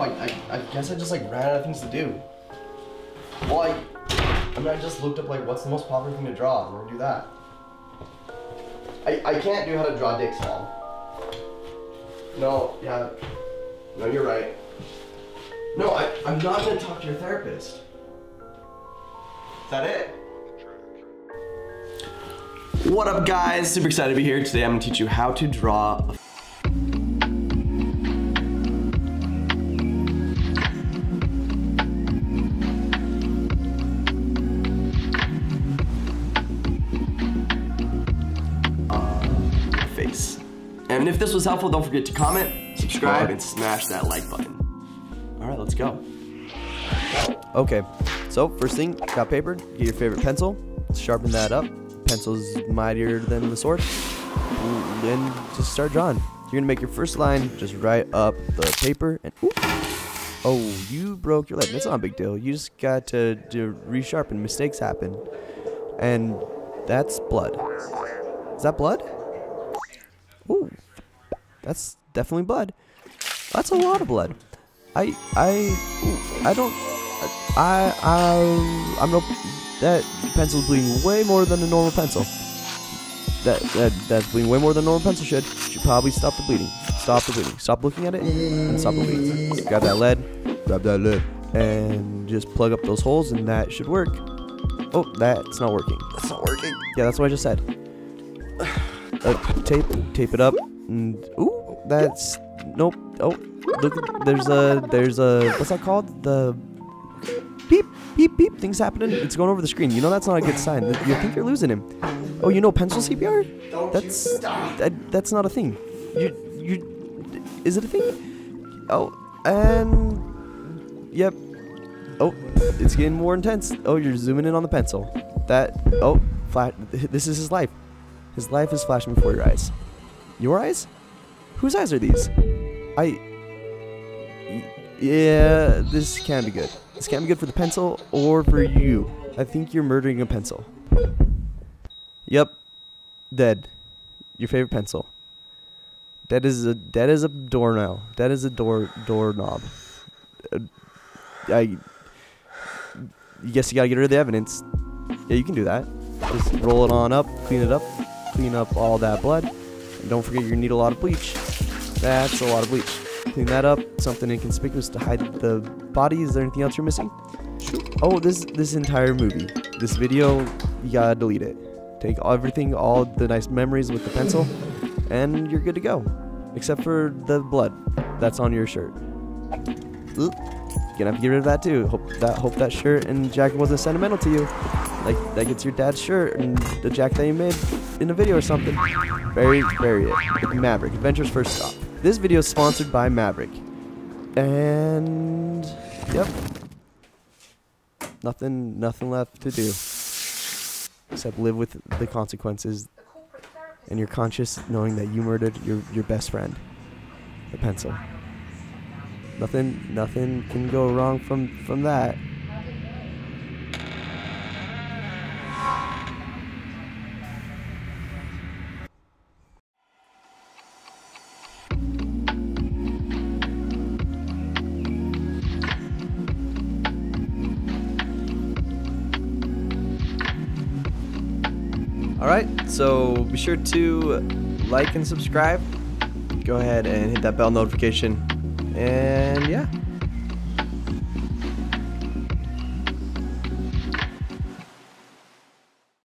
I, I, I guess I just like ran out of things to do. Well, I, I mean, I just looked up like what's the most popular thing to draw. We're gonna do that. I, I can't do how to draw dicks mom. No, yeah. No, you're right. No, I, I'm not gonna talk to your therapist. Is that it? What up guys? Super excited to be here. Today I'm gonna teach you how to draw And if this was helpful, don't forget to comment, subscribe, and smash that like button. All right, let's go. Okay, so first thing, got paper, get your favorite pencil, sharpen that up. Pencil's mightier than the sword. Then just start drawing. You're gonna make your first line, just write up the paper, and ooh, oh, you broke your leg. That's not a big deal. You just got to, to resharpen. Mistakes happen, and that's blood. Is that blood? Ooh, that's definitely blood. That's a lot of blood. I I I don't I I I'm no that pencil's bleeding way more than a normal pencil. That that that's bleeding way more than a normal pencil should. Should probably stop the bleeding. Stop the bleeding. Stop looking at it and stop the bleeding. Grab that lead. Grab that lead. And just plug up those holes and that should work. Oh, that's not working. That's not working. Yeah, that's what I just said. Uh, tape, tape it up. And, ooh, that's nope. Oh, look, there's a there's a what's that called? The beep beep beep things happening. It's going over the screen. You know that's not a good sign. You think you're losing him. Oh, you know pencil CPR? That's that, that's not a thing. You you is it a thing? Oh, and yep. Oh, it's getting more intense. Oh, you're zooming in on the pencil. That oh, flat. This is his life. His life is flashing before your eyes. Your eyes? Whose eyes are these? I. Yeah, this can't be good. This can't be good for the pencil or for you. I think you're murdering a pencil. Yep. Dead. Your favorite pencil. Dead is a dead is a doornail. Dead is a door doorknob. I guess you gotta get rid of the evidence. Yeah, you can do that. Just roll it on up, clean it up, clean up all that blood. Don't forget gonna need a lot of bleach. That's a lot of bleach. Clean that up, something inconspicuous to hide the body. Is there anything else you're missing? Oh, this this entire movie. This video, you gotta delete it. Take everything, all the nice memories with the pencil, and you're good to go. Except for the blood that's on your shirt. Oop. Gonna have to get rid of that too. Hope that hope that shirt and jacket wasn't sentimental to you. Like that gets your dad's shirt and the jacket that you made in a video or something. Bury bury it. Maverick, Adventure's first stop. This video is sponsored by Maverick. And yep. Nothing nothing left to do. Except live with the consequences and you're conscious knowing that you murdered your, your best friend. The pencil. Nothing nothing can go wrong from from that. All right, so be sure to like and subscribe. Go ahead and hit that bell notification. And yeah.